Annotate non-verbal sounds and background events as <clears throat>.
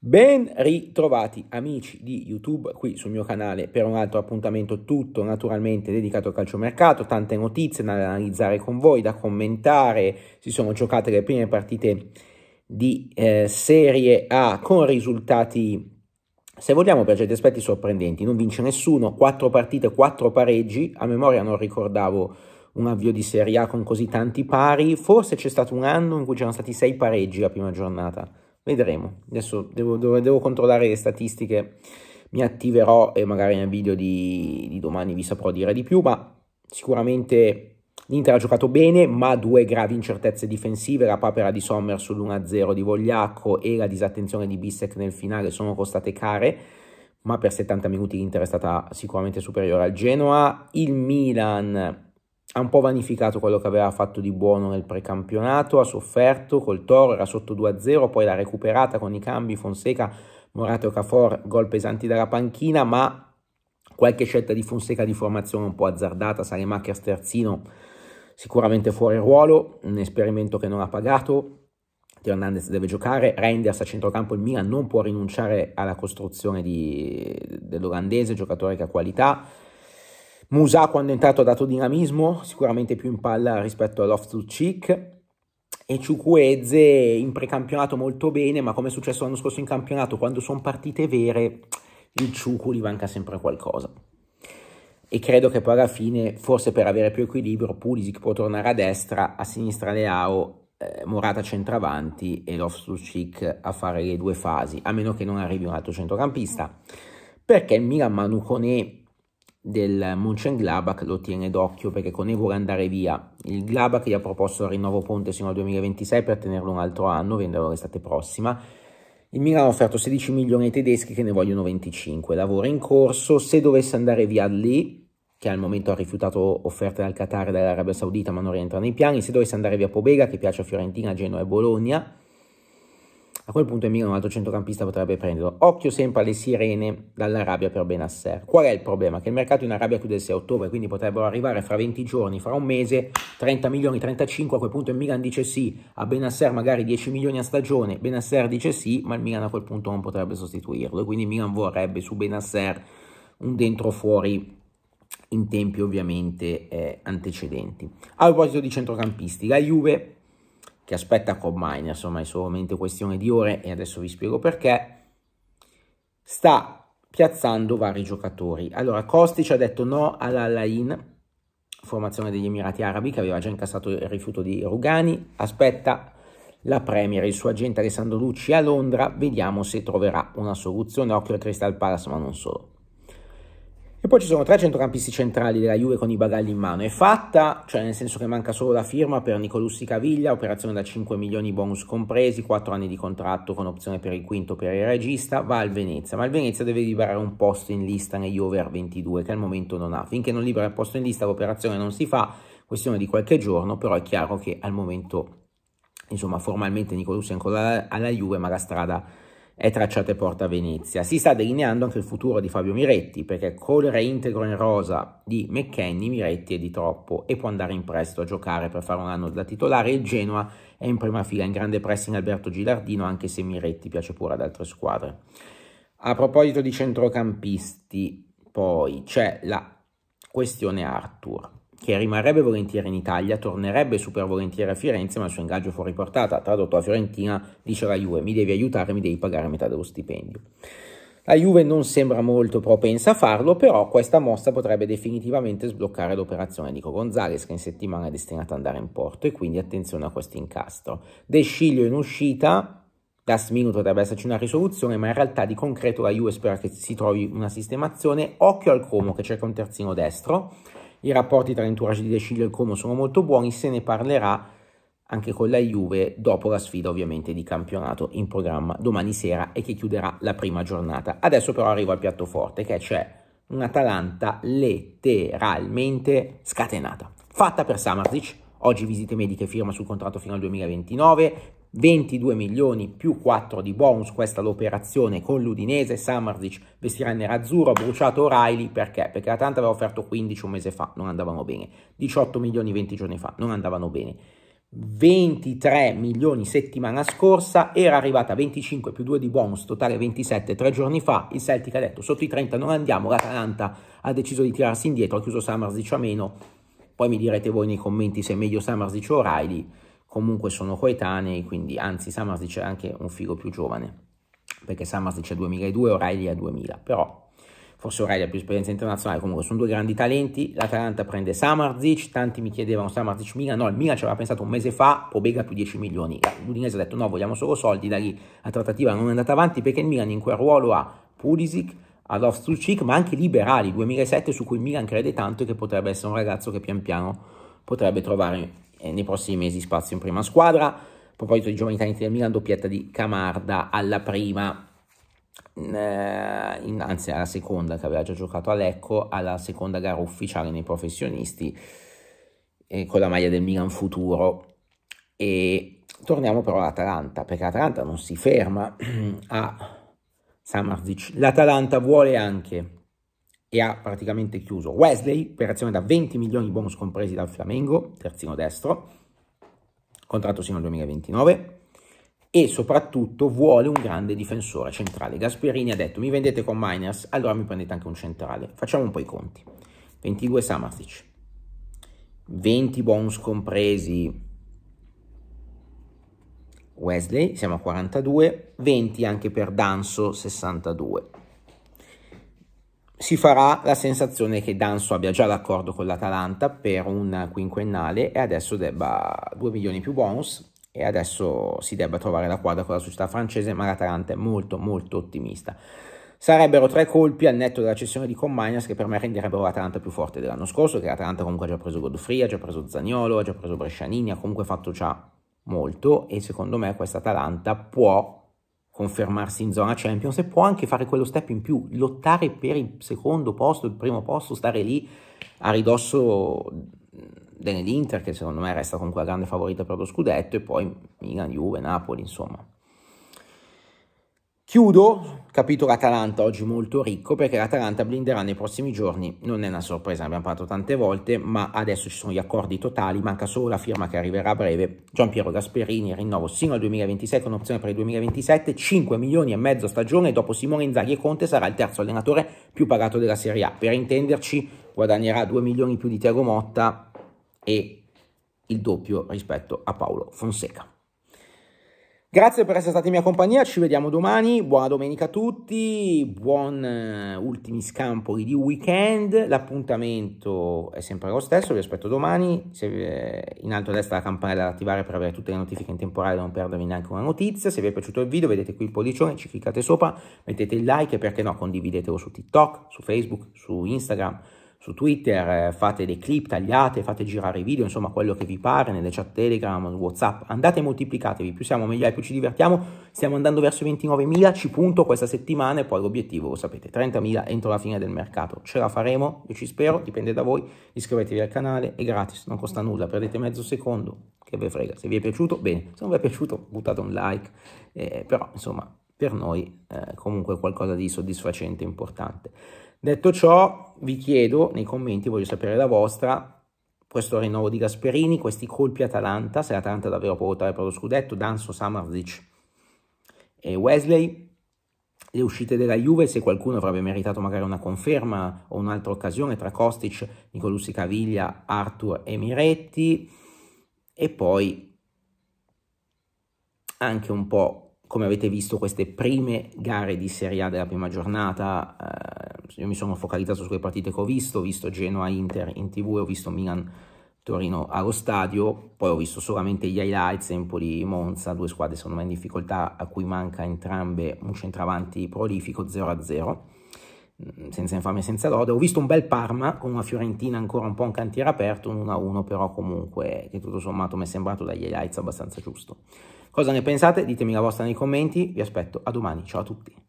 Ben ritrovati amici di YouTube qui sul mio canale per un altro appuntamento tutto naturalmente dedicato al calciomercato, tante notizie da analizzare con voi, da commentare, si sono giocate le prime partite di eh, Serie A con risultati, se vogliamo per certi aspetti sorprendenti, non vince nessuno, quattro partite, quattro pareggi, a memoria non ricordavo un avvio di Serie A con così tanti pari, forse c'è stato un anno in cui c'erano stati sei pareggi la prima giornata Vedremo. Adesso devo, devo, devo, controllare le statistiche, mi attiverò e magari nel video di, di domani vi saprò dire di più, ma sicuramente l'Inter ha giocato bene, ma due gravi incertezze difensive, la papera di Sommer sull'1-0 di Vogliacco e la disattenzione di Bissek nel finale sono costate care, ma per 70 minuti l'Inter è stata sicuramente superiore al Genoa. Il Milan ha un po' vanificato quello che aveva fatto di buono nel precampionato, ha sofferto col Toro, era sotto 2-0, poi l'ha recuperata con i cambi Fonseca, Morato e Cafor, gol pesanti dalla panchina, ma qualche scelta di Fonseca di formazione un po' azzardata, Salemacher terzino sicuramente fuori ruolo, un esperimento che non ha pagato, Teo Hernandez deve giocare, Reinders a centrocampo il Milan non può rinunciare alla costruzione di, dell'olandese, giocatore che ha qualità, Musa quando è entrato ha dato dinamismo, sicuramente più in palla rispetto all'Off-to-Cheek e Ciucueze in precampionato molto bene, ma come è successo l'anno scorso in campionato, quando sono partite vere, il Ciucu gli manca sempre qualcosa. E credo che poi alla fine, forse per avere più equilibrio, Pulisic può tornare a destra, a sinistra Leao, eh, Morata centravanti e Loftus-Cheek a fare le due fasi, a meno che non arrivi un altro centrocampista, perché il Milan Manu del Mönchengladbach lo tiene d'occhio perché Conè vuole andare via. Il Gladbach gli ha proposto il rinnovo ponte sino al 2026 per tenerlo un altro anno, venderlo l'estate prossima. Il Milan ha offerto 16 milioni ai tedeschi che ne vogliono 25. Lavoro in corso. Se dovesse andare via lì, che al momento ha rifiutato offerte dal Qatar e dall'Arabia Saudita ma non rientra nei piani, se dovesse andare via Pobega, che piace a Fiorentina, Genoa e Bologna, a quel punto il Milan un altro centrocampista potrebbe prenderlo. Occhio sempre alle sirene dall'Arabia per Benasser. Qual è il problema? Che il mercato in Arabia chiude il 6 ottobre, quindi potrebbero arrivare fra 20 giorni, fra un mese, 30 milioni, 35, a quel punto il Milan dice sì, a Benasser magari 10 milioni a stagione, Benasser dice sì, ma il Milan a quel punto non potrebbe sostituirlo, quindi il Milan vorrebbe su Benasser un dentro-fuori in tempi ovviamente eh, antecedenti. A proposito di centrocampisti, la Juve che aspetta Combine, insomma è solamente questione di ore e adesso vi spiego perché, sta piazzando vari giocatori. Allora, Kostic ha detto no all'Alain, formazione degli Emirati Arabi, che aveva già incassato il rifiuto di Rugani, aspetta la Premier, il suo agente Alessandro Lucci a Londra, vediamo se troverà una soluzione, occhio al Crystal Palace, ma non solo. E poi ci sono tre centrocampisti centrali della Juve con i bagagli in mano. È fatta, cioè nel senso che manca solo la firma per Nicolussi Caviglia, operazione da 5 milioni bonus compresi, 4 anni di contratto con opzione per il quinto per il regista, va al Venezia, ma il Venezia deve liberare un posto in lista negli over 22 che al momento non ha. Finché non libera il posto in lista l'operazione non si fa, questione di qualche giorno, però è chiaro che al momento, insomma formalmente Nicolussi è ancora alla Juve, ma la strada è tracciata e porta a Venezia. Si sta delineando anche il futuro di Fabio Miretti, perché col reintegro in rosa di McKenny, Miretti è di troppo e può andare in prestito a giocare per fare un anno da titolare. Il Genoa è in prima fila in grande pressing Alberto Gilardino, anche se Miretti piace pure ad altre squadre. A proposito di centrocampisti, poi c'è la questione Arthur che rimarrebbe volentieri in Italia, tornerebbe super volentieri a Firenze, ma il suo ingaggio fuori portata, tradotto a Fiorentina, dice la Juve, mi devi aiutare, mi devi pagare metà dello stipendio. La Juve non sembra molto propensa a farlo, però questa mossa potrebbe definitivamente sbloccare l'operazione di Gonzalez, che in settimana è destinata ad andare in porto, e quindi attenzione a questo incastro. De Sciglio in uscita, last minute potrebbe esserci una risoluzione, ma in realtà di concreto la Juve spera che si trovi una sistemazione. Occhio al Como che cerca un terzino destro, i rapporti tra entourage di De Sciglio e il Como sono molto buoni, se ne parlerà anche con la Juve dopo la sfida ovviamente di campionato in programma domani sera e che chiuderà la prima giornata. Adesso però arrivo al piatto forte che c'è un'Atalanta letteralmente scatenata, fatta per Samarzic, oggi visite mediche firma sul contratto fino al 2029, 22 milioni più 4 di bonus, questa l'operazione con l'Udinese, Samarzic vestirà il nerazzurro, bruciato O'Reilly, perché? Perché l'Atalanta aveva offerto 15 un mese fa, non andavano bene, 18 milioni 20 giorni fa, non andavano bene. 23 milioni settimana scorsa, era arrivata a 25 più 2 di bonus, totale 27 tre giorni fa, il Celtic ha detto sotto i 30 non andiamo, l'Atalanta ha deciso di tirarsi indietro, ha chiuso Summersic a meno, poi mi direte voi nei commenti se è meglio Summersic o O'Reilly, comunque sono coetanei, quindi anzi Summersic è anche un figo più giovane, perché Summersic è 2002 e O'Reilly è 2000, però forse O'Reilly ha più esperienza internazionale, comunque sono due grandi talenti, l'Atalanta prende Samarzic, tanti mi chiedevano Samarzic Milan, no, il Milan ci aveva pensato un mese fa, Pobega più 10 milioni, l'Udinese ha detto no, vogliamo solo soldi, da lì la trattativa non è andata avanti perché il Milan in quel ruolo ha Pulisic, Adolf ma anche Liberali 2007 su cui il Milan crede tanto e che potrebbe essere un ragazzo che pian piano potrebbe trovare nei prossimi mesi spazio in prima squadra. A proposito di giovani talenti del Milan, doppietta di Camarda alla prima, eh, in, anzi alla seconda che aveva già giocato a Lecco, alla seconda gara ufficiale nei professionisti eh, con la maglia del Milan Futuro. E torniamo però all'Atalanta, perché l'Atalanta non si ferma <clears throat> a Samarzic. L'Atalanta vuole anche e ha praticamente chiuso Wesley, operazione da 20 milioni bonus compresi dal Flamengo, terzino destro, contratto sino al 2029 e soprattutto vuole un grande difensore centrale. Gasperini ha detto mi vendete con Miners, allora mi prendete anche un centrale. Facciamo un po' i conti. 22 Samartic, 20 bonus compresi Wesley, siamo a 42, 20 anche per Danso, 62. Si farà la sensazione che Danso abbia già l'accordo con l'Atalanta per un quinquennale e adesso debba 2 milioni più bonus e adesso si debba trovare la quadra con la società francese, ma l'Atalanta è molto molto ottimista. Sarebbero tre colpi al netto della cessione di Comminers che per me renderebbero l'Atalanta più forte dell'anno scorso, che l'Atalanta comunque ha già preso Godofree, ha già preso Zagnolo, ha già preso Brescianini, ha comunque fatto già molto e secondo me questa Atalanta può confermarsi in zona Champions e può anche fare quello step in più, lottare per il secondo posto, il primo posto, stare lì a ridosso dell'Inter che secondo me resta comunque la grande favorita per lo scudetto e poi Milan, Juve, Napoli insomma. Chiudo, capitolo Atalanta oggi molto ricco perché l'Atalanta blinderà nei prossimi giorni, non è una sorpresa, abbiamo parlato tante volte, ma adesso ci sono gli accordi totali, manca solo la firma che arriverà a breve, Gian Piero Gasperini, rinnovo sino al 2026 con opzione per il 2027, 5 milioni e mezzo stagione, dopo Simone Inzaghi e Conte sarà il terzo allenatore più pagato della Serie A, per intenderci guadagnerà 2 milioni più di Tiago Motta, e il doppio rispetto a Paolo Fonseca. Grazie per essere stati in mia compagnia, ci vediamo domani, buona domenica a tutti, buon uh, ultimi scampoli di weekend, l'appuntamento è sempre lo stesso, vi aspetto domani, se, eh, in alto a destra la campanella da attivare per avere tutte le notifiche in temporale e non perdervi neanche una notizia, se vi è piaciuto il video vedete qui il pollicione, ci cliccate sopra, mettete il like e perché no condividetelo su TikTok, su Facebook, su Instagram, su Twitter, eh, fate dei clip tagliate, fate girare i video, insomma quello che vi pare, nelle chat Telegram, Whatsapp, andate e moltiplicatevi, più siamo meglio, più ci divertiamo, stiamo andando verso i 29.000, ci punto questa settimana e poi l'obiettivo, lo sapete, 30.000 entro la fine del mercato, ce la faremo, io ci spero, dipende da voi, iscrivetevi al canale, è gratis, non costa nulla, perdete mezzo secondo, che ve frega, se vi è piaciuto, bene, se non vi è piaciuto buttate un like, eh, però insomma per noi eh, comunque qualcosa di soddisfacente, importante. Detto ciò, vi chiedo nei commenti, voglio sapere la vostra, questo rinnovo di Gasperini, questi colpi Atalanta, se l'Atalanta davvero può votare per lo scudetto, Danso, Samarzic e Wesley, le uscite della Juve, se qualcuno avrebbe meritato magari una conferma o un'altra occasione tra Kostic, Nicolussi Caviglia, Arthur e Miretti, e poi anche un po' come avete visto queste prime gare di Serie A della prima giornata, eh, io mi sono focalizzato sulle partite che ho visto, ho visto Genoa-Inter in tv, ho visto Milan-Torino allo stadio, poi ho visto solamente gli highlights, Empoli-Monza, due squadre secondo me in difficoltà a cui manca entrambe un centravanti prolifico 0-0 mm, senza infamia e senza lode. Ho visto un bel Parma con una Fiorentina ancora un po' un cantiere aperto, un 1-1 però comunque che tutto sommato mi è sembrato dagli highlights abbastanza giusto. Cosa ne pensate? Ditemi la vostra nei commenti, vi aspetto a domani, ciao a tutti.